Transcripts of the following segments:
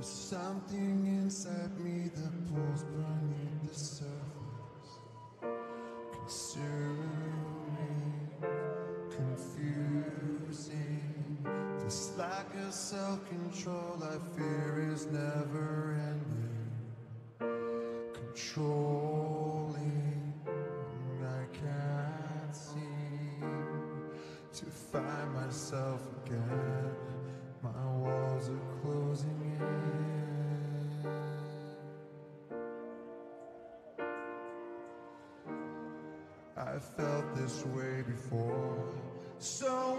There's something inside me that pulls beneath the surface, consuming, confusing. This lack of self-control I fear is never ending, controlling. I can't seem to find myself again. Felt this way before, so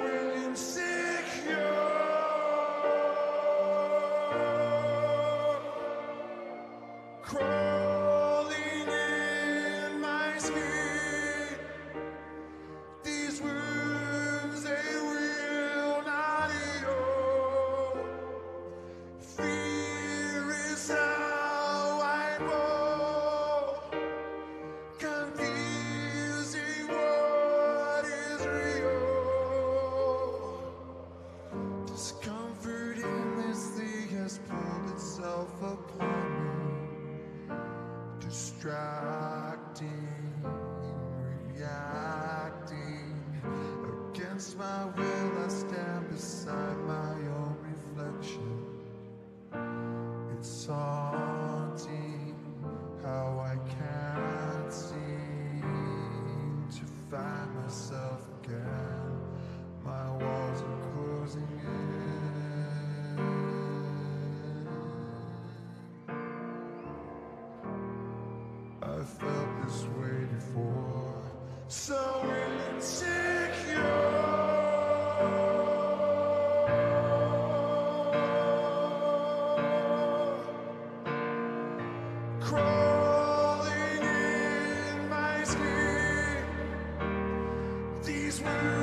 distracting, reacting. Against my will, I stand beside my I felt this way before. So insecure. Crawling in my skin. These wounds,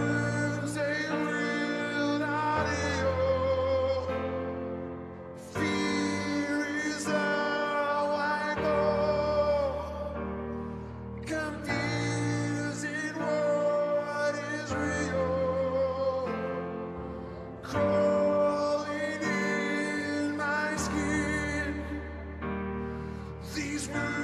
in